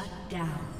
Shut down.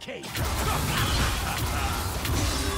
Cake.